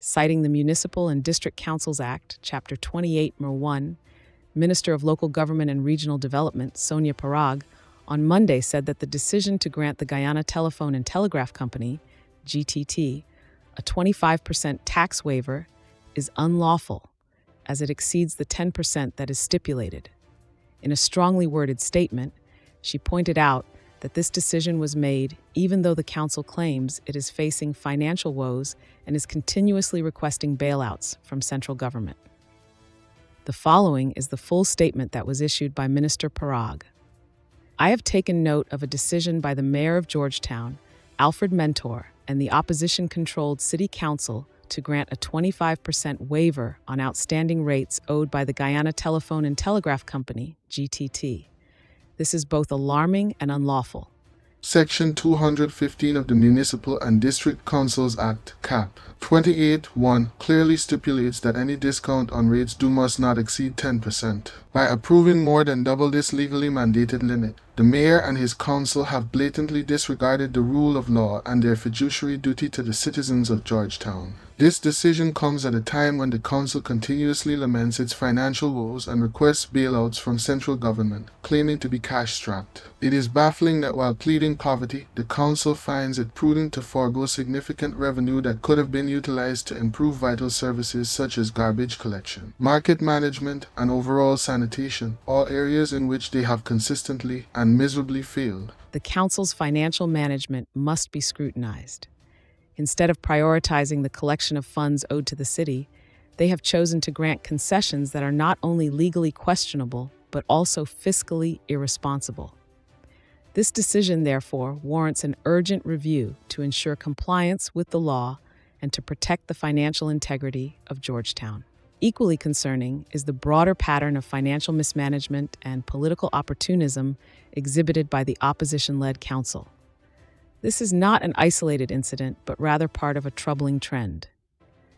citing the Municipal and District Councils Act, Chapter 28, Mer 1, Minister of Local Government and Regional Development, Sonia Parag, on Monday said that the decision to grant the Guyana Telephone and Telegraph Company, GTT, a 25% tax waiver is unlawful as it exceeds the 10% that is stipulated. In a strongly worded statement, she pointed out that this decision was made even though the council claims it is facing financial woes and is continuously requesting bailouts from central government. The following is the full statement that was issued by Minister Parag. I have taken note of a decision by the Mayor of Georgetown, Alfred Mentore, and the opposition controlled City Council to grant a 25% waiver on outstanding rates owed by the Guyana Telephone and Telegraph Company, GTT. This is both alarming and unlawful. Section 215 of the Municipal and District Councils Act, CAP 28.1 clearly stipulates that any discount on rates due must not exceed 10%. By approving more than double this legally mandated limit, the mayor and his council have blatantly disregarded the rule of law and their fiduciary duty to the citizens of Georgetown. This decision comes at a time when the council continuously laments its financial woes and requests bailouts from central government, claiming to be cash-strapped. It is baffling that while pleading poverty, the council finds it prudent to forego significant revenue that could have been utilized to improve vital services such as garbage collection, market management, and overall sanitation, all areas in which they have consistently and miserably failed. The council's financial management must be scrutinized. Instead of prioritizing the collection of funds owed to the city, they have chosen to grant concessions that are not only legally questionable, but also fiscally irresponsible. This decision, therefore, warrants an urgent review to ensure compliance with the law and to protect the financial integrity of Georgetown. Equally concerning is the broader pattern of financial mismanagement and political opportunism exhibited by the opposition led council. This is not an isolated incident, but rather part of a troubling trend.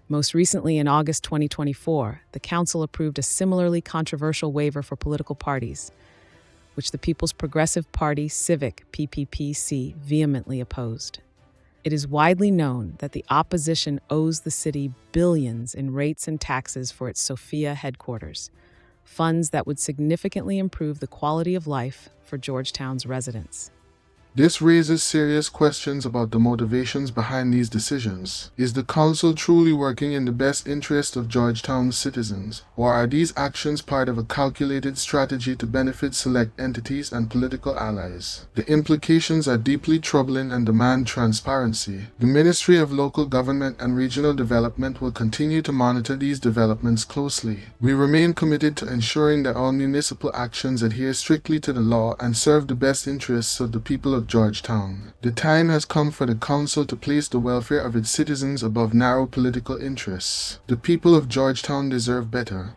Most recently, in August 2024, the Council approved a similarly controversial waiver for political parties, which the People's Progressive Party Civic PPPC vehemently opposed. It is widely known that the opposition owes the city billions in rates and taxes for its Sophia headquarters, funds that would significantly improve the quality of life for Georgetown's residents. This raises serious questions about the motivations behind these decisions. Is the council truly working in the best interest of Georgetown's citizens, or are these actions part of a calculated strategy to benefit select entities and political allies? The implications are deeply troubling and demand transparency. The Ministry of Local Government and Regional Development will continue to monitor these developments closely. We remain committed to ensuring that all municipal actions adhere strictly to the law and serve the best interests of the people of of Georgetown. The time has come for the council to place the welfare of its citizens above narrow political interests. The people of Georgetown deserve better.